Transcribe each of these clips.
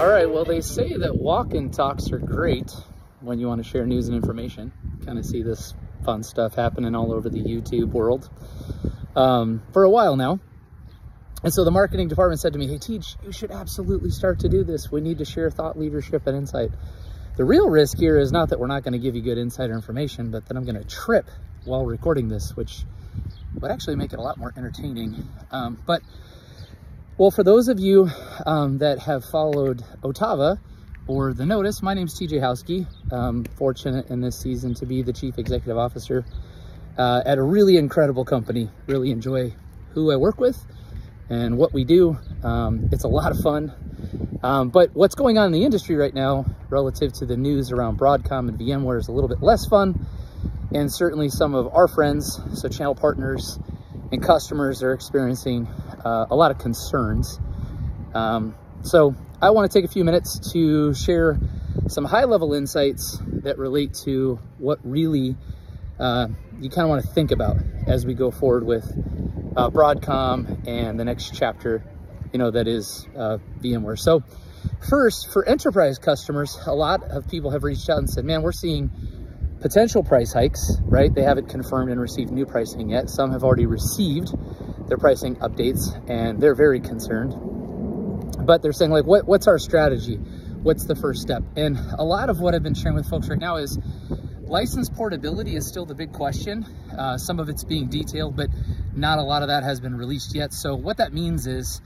All right, well, they say that walk and talks are great when you want to share news and information. Kind of see this fun stuff happening all over the YouTube world um, for a while now. And so the marketing department said to me, hey, Teach, you should absolutely start to do this. We need to share thought leadership and insight. The real risk here is not that we're not going to give you good insider information, but that I'm going to trip while recording this, which would actually make it a lot more entertaining. Um, but, well, for those of you um, that have followed Otava or The Notice, my name's TJ Houske. Um, fortunate in this season to be the Chief Executive Officer uh, at a really incredible company. Really enjoy who I work with and what we do. Um, it's a lot of fun. Um, but what's going on in the industry right now relative to the news around Broadcom and VMware is a little bit less fun. And certainly some of our friends, so channel partners and customers are experiencing uh, a lot of concerns. Um, so I want to take a few minutes to share some high level insights that relate to what really uh, you kind of want to think about as we go forward with uh, Broadcom and the next chapter, you know, that is uh, VMware. So first, for enterprise customers, a lot of people have reached out and said, man, we're seeing potential price hikes, right? They haven't confirmed and received new pricing yet. Some have already received their pricing updates and they're very concerned. But they're saying like, what, what's our strategy? What's the first step? And a lot of what I've been sharing with folks right now is license portability is still the big question. Uh, some of it's being detailed, but not a lot of that has been released yet. So what that means is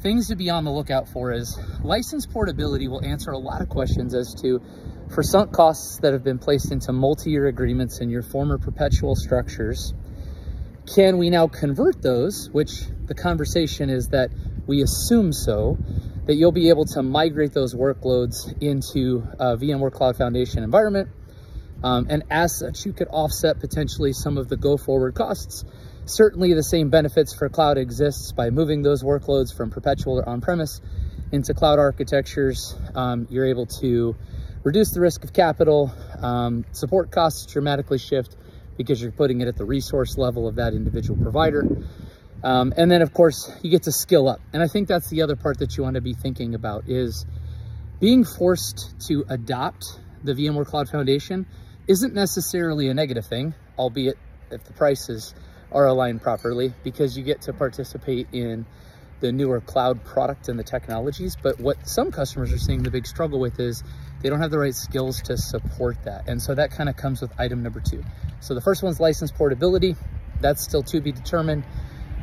things to be on the lookout for is license portability will answer a lot of questions as to for sunk costs that have been placed into multi-year agreements in your former perpetual structures, can we now convert those, which the conversation is that we assume so, that you'll be able to migrate those workloads into a VMware Cloud Foundation environment. Um, and as such, you could offset potentially some of the go forward costs Certainly the same benefits for cloud exists by moving those workloads from perpetual or on-premise into cloud architectures. Um, you're able to reduce the risk of capital, um, support costs dramatically shift because you're putting it at the resource level of that individual provider. Um, and then of course you get to skill up. And I think that's the other part that you want to be thinking about is being forced to adopt the VMware Cloud Foundation isn't necessarily a negative thing, albeit if the prices are aligned properly because you get to participate in the newer cloud product and the technologies. But what some customers are seeing the big struggle with is they don't have the right skills to support that. And so that kind of comes with item number two. So the first one's license portability. That's still to be determined.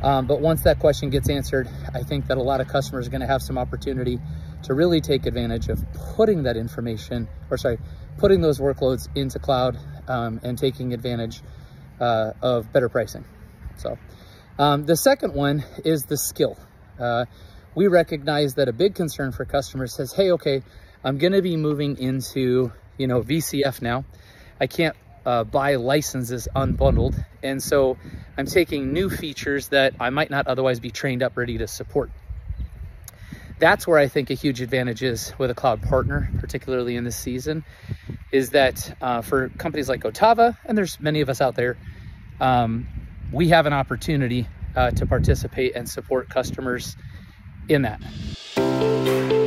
Um, but once that question gets answered, I think that a lot of customers are going to have some opportunity to really take advantage of putting that information, or sorry, putting those workloads into cloud um, and taking advantage uh, of better pricing. So um, the second one is the skill. Uh, we recognize that a big concern for customers says, hey, okay, I'm going to be moving into, you know, VCF now. I can't uh, buy licenses unbundled. And so I'm taking new features that I might not otherwise be trained up ready to support. That's where I think a huge advantage is with a cloud partner, particularly in this season, is that uh, for companies like Otava, and there's many of us out there, um, we have an opportunity uh, to participate and support customers in that.